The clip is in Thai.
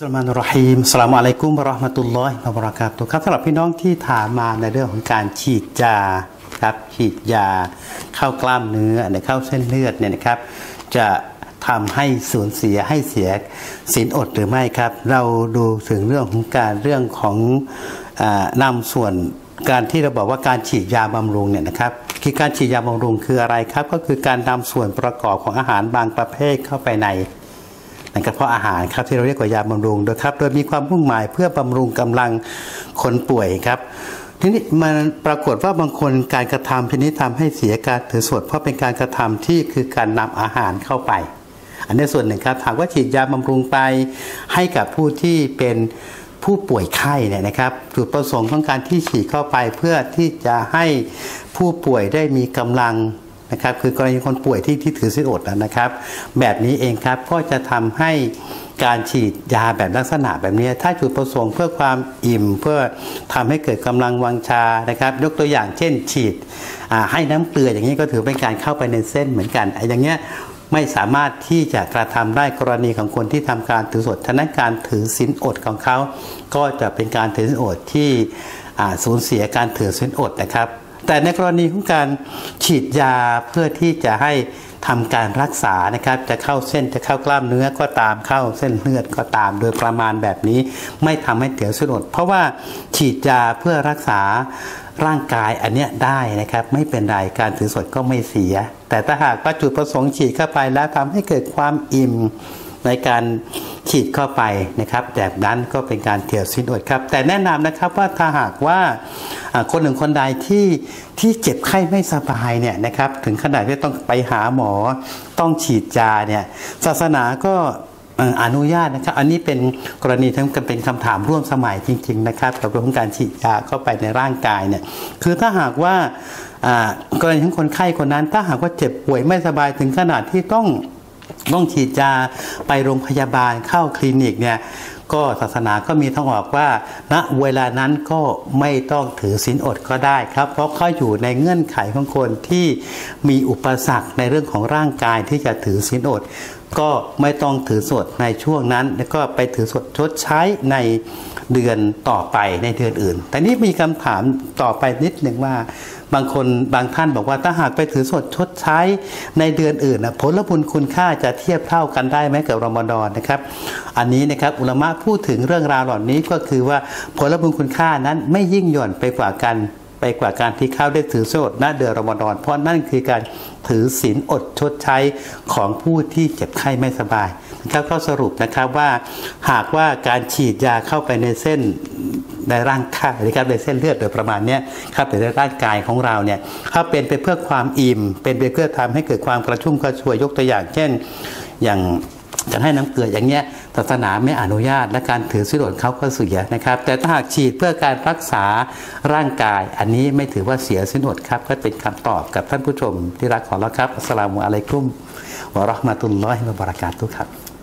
สลามุรฮีมสลามอะลัยกุมบราห์มะตุลลอฮิวะบะเราะกาตุครับสำหรับพี่น้องที่ถามมาในเรื่องของการฉีดยาครับฉีดยาเข้ากล้ามเนื้อในเข้าเส้นเลือดเนี่ยนะครับ จะทำให้สูญเสียให้เสียสินอดหรือไม่ครับ เราดูถึงเรื่องของการเรื่องของอานำส่วนการที่เราบอกว่าการฉีดยาบำรุงเนี่ยนะครับคือการฉีดยาบำรุงคืออะไรครับ ก็คือการนำส่วนประกอบของอาหารบางประเภทเข้าไปใน ในกระเพาะอาหารครับที่เราเรียกว่ายาบำรุงโดยครับโดยมีความมุ่งหมายเพื่อบำรุงกำลังคนป่วยครับทีนี้มันปรากฏว่าบางคนการกระทำทีนี้ทำให้เสียการถือสวดเพราะเป็นการกระทำที่คือการนำอาหารเข้าไป อันนี้ส่วนหนึ่งครับหากว่าฉีดยาบำรุงไปให้กับผู้ที่เป็นผู้ป่วยไข้เนี่ยนะครับจุดประสงค์ของการที่ฉีดเข้าไปเพื่อที่จะให้ผู้ป่วยได้มีกำลัง นะครับคือกรณีคนป่วยที่ที่ถือสินอดนะครับ แบบนี้เองครับก็จะทำให้การฉีดยาแบบลักษณะแบบนี้ ถ้าจุดประสงค์เพื่อความอิ่มเพื่อทำให้เกิดกำลังวังชานะครับ ยกตัวอย่างเช่น ฉีดให้น้ำเกลืออย่างนี้ก็ถือเป็นการเข้าไปในเส้นเหมือนกันไอ้อย่างเงี้ยไม่สามารถที่จะกระทำได้กรณีของคนที่ทำการถือสดฉะนั้นการถือสินอดของเขา ก็จะเป็นการถือสินอดที่สูญเสียการถือสินอดนะครับ แต่ในกรณีของการฉีดยาเพื่อที่จะให้ทำการรักษานะครับจะเข้าเส้นจะเข้ากล้ามเนื้อก็ตามเข้าเส้นเลือดก็ตาม โดยประมาณแบบนี้ไม่ทำให้เสียสินอดเพราะว่าฉีดยาเพื่อรักษาร่างกายอันเนี้ยได้นะครับ ไม่เป็นไรการถือสดก็ไม่เสีย แต่ถ้าหากว่าจุดประสงค์ฉีดเข้าไปแล้วทำให้เกิดความอิ่มในการฉีดเข้าไปนะครับแบบนั้นก็เป็นการเถียวสิ้นอดครับ แต่แนะนำนะครับว่าถ้าหากว่า คนหนึ่งคนใดที่ที่เจ็บไข้ไม่สบายเนี่ยนะครับถึงขนาดที่ต้องไปหาหมอต้องฉีดยาเนี่ยศาสนาก็อนุญาตนะครับ อันนี้เป็นกรณีทั้งกันเป็นคำถามร่วมสมัยจริง ๆ นะครับกับเรื่องของการฉีดยาเข้าไปในร่างกายเนี่ยคือถ้าหากว่ากรณีของคนไข้คนนั้น ถ้าหากว่าเจ็บป่วยไม่สบายถึงขนาดที่ต้องต้องฉีดยาไปโรงพยาบาลเข้าคลินิกเนี่ย ก็ศาสนาก็มีทั้งออกว่าณนะเวลานั้นก็ไม่ต้องถือศีลอดก็ได้ครับ เพราะเขาอยู่ในเงื่อนไขของคนที่มีอุปสรรคในเรื่องของร่างกายที่จะถือศีลอด ก็ไม่ต้องถือสดในช่วงนั้น แล้วก็ไปถือสดชดใช้ในเดือนต่อไปในเดือนอื่น แต่นี้มีคำถามต่อไปนิดหนึ่งว่า บางคนบางท่านบอกว่าถ้าหากไปถือสดชดใช้ในเดือนอื่นนะผลบุญคุณค่าจะเทียบเท่ากันได้ไหมกับรอมฎอนนะครับ อันนี้นะครับอุลมะพูดถึงเรื่องราวเหล่านี้ก็คือว่าผลบุญคุณค่านั้นไม่ยิ่งหย่อนไปกว่ากันไปกว่าการที่เข้าได้ถือโทษณเดือนรอมฎอนเพราะนั่นคือการถือศีลอดชดใช้ของผู้ที่เจ็บไข้ไม่สบายนะครับก็สรุปนะครับว่าหากว่าการฉีดยาเข้าไปในเส้น ในร่างกายนะครับในเส้นเลือดโดยประมาณนี้ครับในร่างกายของเราเนี่ยถ้าเป็นไปเพื่อความอิ่ม เป็นไปเพื่อทำให้เกิดความกระชุ่มกระชวยยกตัวอย่าง เช่นอย่างจะให้น้ำเกลืออย่างเงี้ยศาสนาไม่อนุญาตและการถือสินอดเขาก็เสียนะครับ แต่ถ้าหากฉีดเพื่อการรักษาร่างกาย อันนี้ไม่ถือว่าเสียสินอดครับ ก็เป็นคำตอบกับท่านผู้ชมที่รักของเราครับอัสลามุอะลัยกุมวะราะห์มะตุลลอฮิวะบะเราะกาตุครับ